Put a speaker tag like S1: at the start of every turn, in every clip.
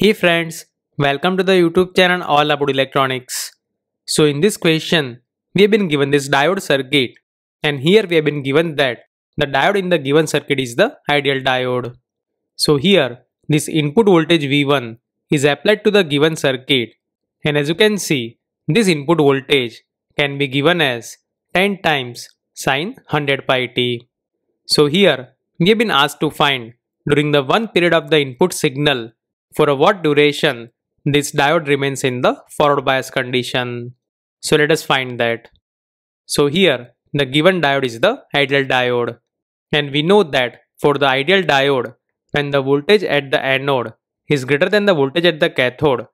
S1: Hey friends, welcome to the YouTube channel All About Electronics. So in this question, we have been given this diode circuit and here we have been given that the diode in the given circuit is the ideal diode. So here, this input voltage V1 is applied to the given circuit and as you can see, this input voltage can be given as 10 times sine 100 pi t. So here, we have been asked to find during the one period of the input signal for what duration this diode remains in the forward bias condition. So let us find that. So here the given diode is the ideal diode and we know that for the ideal diode when the voltage at the anode is greater than the voltage at the cathode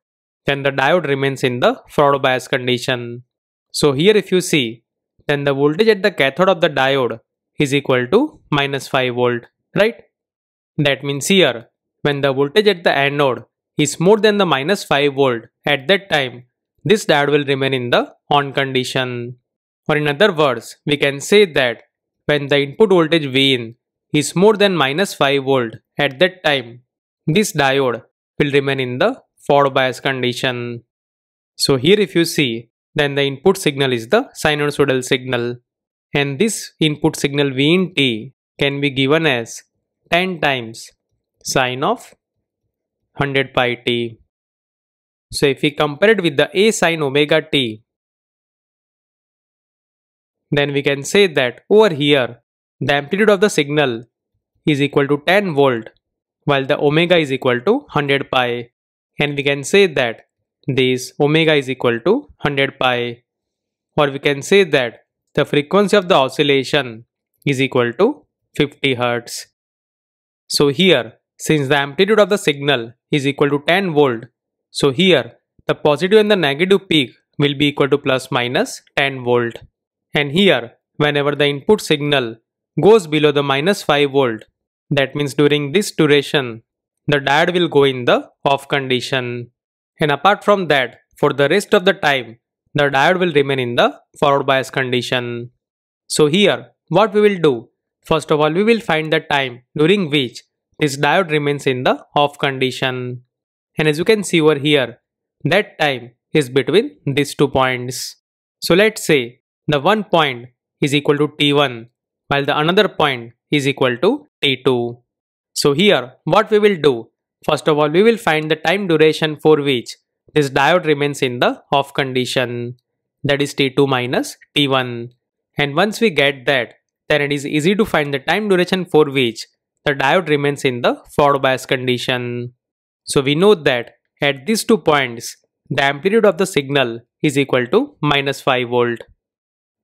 S1: then the diode remains in the forward bias condition. So here if you see then the voltage at the cathode of the diode is equal to minus 5 volt right that means here, when the voltage at the anode is more than the minus 5 volt, at that time, this diode will remain in the on condition. Or in other words, we can say that when the input voltage Vin is more than minus 5 volt, at that time, this diode will remain in the forward bias condition. So here if you see, then the input signal is the sinusoidal signal. And this input signal V in T can be given as 10 times sine of 100 pi t. So if we compare it with the A sine omega t, then we can say that over here the amplitude of the signal is equal to 10 volt while the omega is equal to 100 pi and we can say that this omega is equal to 100 pi or we can say that the frequency of the oscillation is equal to 50 hertz. So here, since the amplitude of the signal is equal to 10 volt, so here the positive and the negative peak will be equal to plus minus 10 volt. And here, whenever the input signal goes below the minus 5 volt, that means during this duration, the diode will go in the off condition. And apart from that, for the rest of the time, the diode will remain in the forward bias condition. So here, what we will do, First of all, we will find the time during which this diode remains in the off condition. And as you can see over here, that time is between these two points. So let's say the one point is equal to T1 while the another point is equal to T2. So here what we will do, first of all we will find the time duration for which this diode remains in the off condition that is T2 minus T1 and once we get that then it is easy to find the time duration for which the diode remains in the forward bias condition. So we know that at these two points, the amplitude of the signal is equal to minus 5 volt.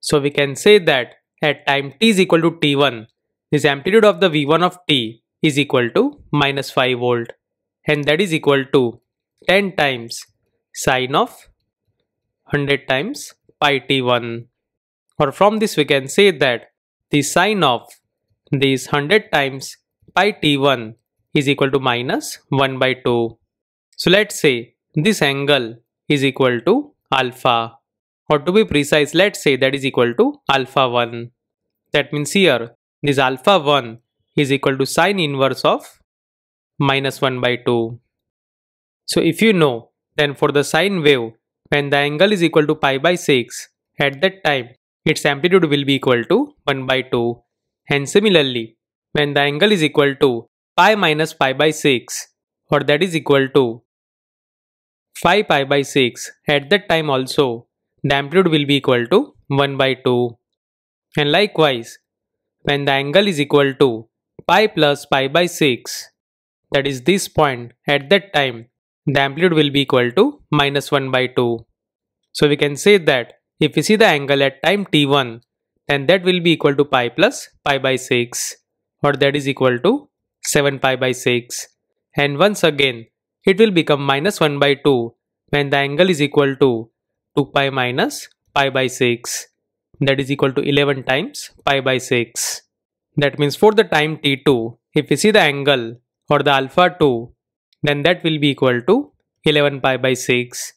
S1: So we can say that at time t is equal to t1, this amplitude of the v1 of t is equal to minus 5 volt and that is equal to 10 times sine of 100 times pi t1 or from this we can say that the sine of this 100 times pi t1 is equal to minus 1 by 2. So let's say this angle is equal to alpha or to be precise let's say that is equal to alpha 1. That means here this alpha 1 is equal to sine inverse of minus 1 by 2. So if you know then for the sine wave when the angle is equal to pi by 6 at that time its amplitude will be equal to 1 by 2. And similarly, when the angle is equal to pi minus pi by 6 or that is equal to 5 pi by 6 at that time also the amplitude will be equal to 1 by 2. And likewise, when the angle is equal to pi plus pi by 6 that is this point at that time the amplitude will be equal to minus 1 by 2. So we can say that if we see the angle at time t1, then that will be equal to pi plus pi by 6 or that is equal to 7 pi by 6. And once again, it will become minus 1 by 2 when the angle is equal to 2 pi minus pi by 6 that is equal to 11 times pi by 6. That means for the time t2, if we see the angle or the alpha 2, then that will be equal to 11 pi by 6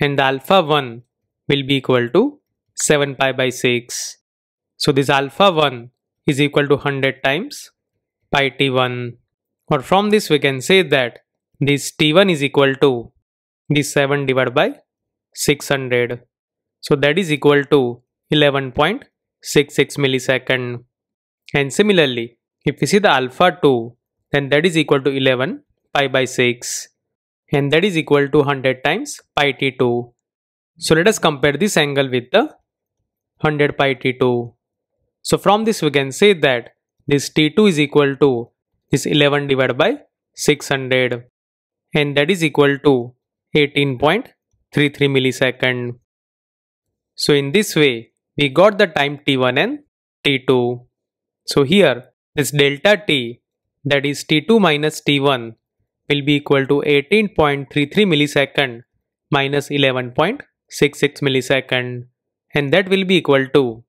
S1: and the alpha 1 will be equal to 7 pi by 6. So this alpha 1 is equal to 100 times pi t1 or from this we can say that this T1 is equal to this 7 divided by 600. So that is equal to 11.66 millisecond. And similarly, if we see the alpha 2, then that is equal to 11 pi by 6 and that is equal to 100 times pi t2. So let us compare this angle with the 100 pi t2. So from this we can say that this t2 is equal to this 11 divided by 600 and that is equal to 18.33 millisecond. So in this way we got the time t1 and t2. So here this delta t that is t2 minus t1 will be equal to 18.33 millisecond minus 11.66 millisecond and that will be equal to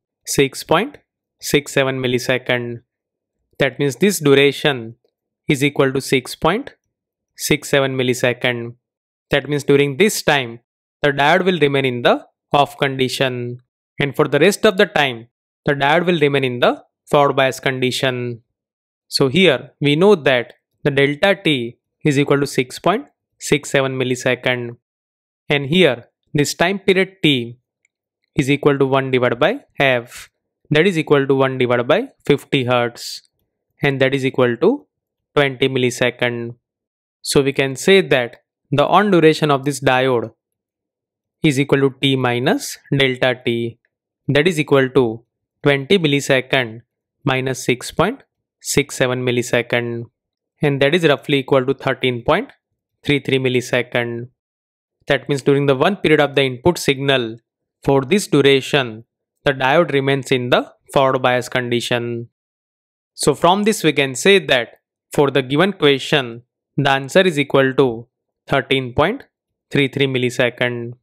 S1: 6.67 millisecond. That means this duration is equal to 6.67 millisecond. That means during this time the diode will remain in the off condition and for the rest of the time the diode will remain in the forward bias condition. So here we know that the delta t is equal to 6.67 millisecond. And here this time period t is equal to 1 divided by f that is equal to 1 divided by 50 hertz and that is equal to 20 millisecond. So we can say that the on duration of this diode is equal to t minus delta t that is equal to 20 millisecond minus 6.67 millisecond and that is roughly equal to 13.33 millisecond. That means during the one period of the input signal, for this duration, the diode remains in the forward bias condition. So from this we can say that for the given question, the answer is equal to 13.33 millisecond.